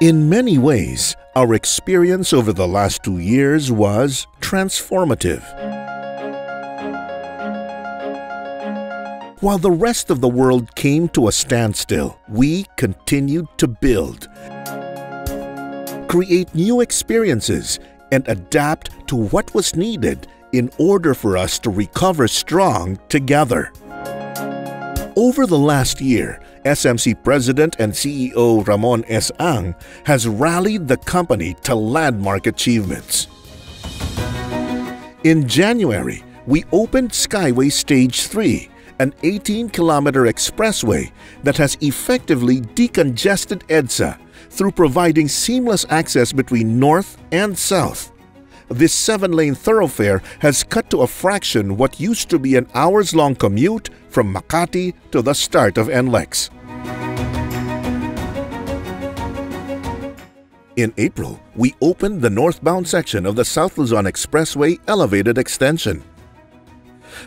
In many ways, our experience over the last two years was transformative. While the rest of the world came to a standstill, we continued to build, create new experiences, and adapt to what was needed in order for us to recover strong together. Over the last year, SMC President and CEO Ramon S. Ang has rallied the company to landmark achievements. In January, we opened Skyway Stage 3, an 18-kilometer expressway that has effectively decongested EDSA through providing seamless access between north and south. This seven-lane thoroughfare has cut to a fraction what used to be an hours-long commute from Makati to the start of NLEX. In April, we opened the northbound section of the South Luzon Expressway elevated extension.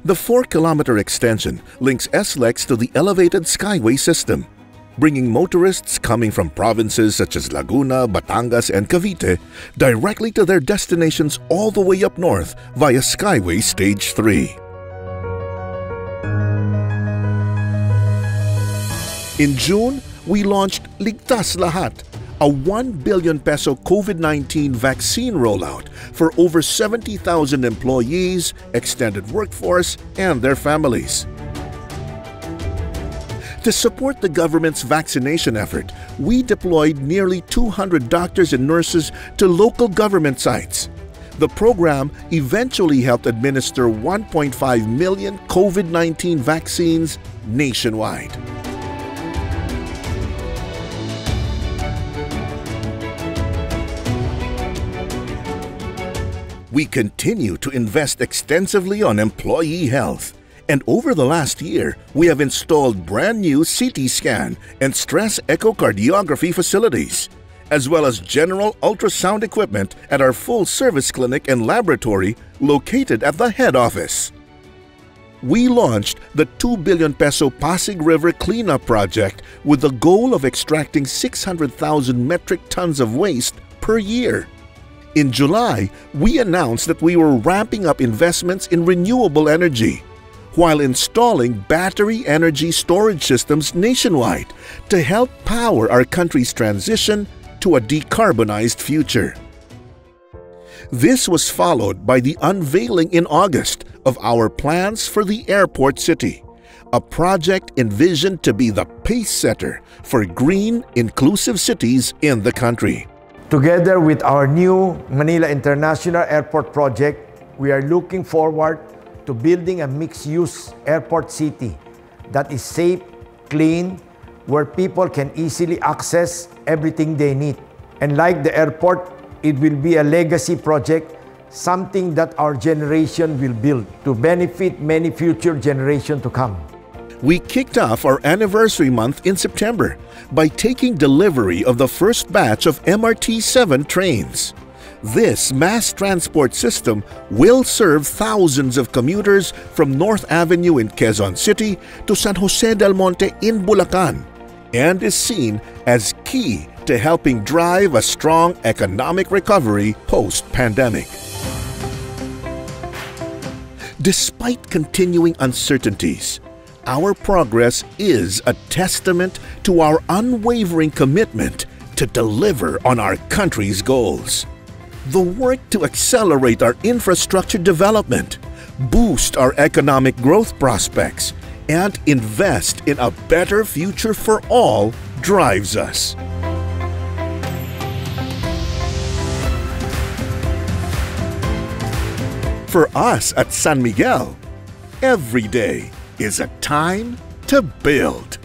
The 4-kilometer extension links SLEX to the elevated Skyway system, bringing motorists coming from provinces such as Laguna, Batangas, and Cavite directly to their destinations all the way up north via Skyway Stage 3. In June, we launched Ligtas Lahat, a 1 billion peso COVID-19 vaccine rollout for over 70,000 employees, extended workforce, and their families. To support the government's vaccination effort, we deployed nearly 200 doctors and nurses to local government sites. The program eventually helped administer 1.5 million COVID-19 vaccines nationwide. We continue to invest extensively on employee health. And over the last year, we have installed brand new CT scan and stress echocardiography facilities, as well as general ultrasound equipment at our full service clinic and laboratory located at the head office. We launched the 2 billion peso Pasig River cleanup project with the goal of extracting 600,000 metric tons of waste per year. In July, we announced that we were ramping up investments in renewable energy while installing battery energy storage systems nationwide to help power our country's transition to a decarbonized future. This was followed by the unveiling in August of our plans for the Airport City, a project envisioned to be the pace setter for green, inclusive cities in the country. Together with our new Manila International Airport project, we are looking forward to building a mixed-use airport city that is safe, clean, where people can easily access everything they need. And like the airport, it will be a legacy project, something that our generation will build to benefit many future generations to come we kicked off our anniversary month in September by taking delivery of the first batch of MRT 7 trains. This mass transport system will serve thousands of commuters from North Avenue in Quezon City to San Jose del Monte in Bulacan and is seen as key to helping drive a strong economic recovery post-pandemic. Despite continuing uncertainties, our progress is a testament to our unwavering commitment to deliver on our country's goals. The work to accelerate our infrastructure development, boost our economic growth prospects, and invest in a better future for all drives us. For us at San Miguel, every day is a time to build.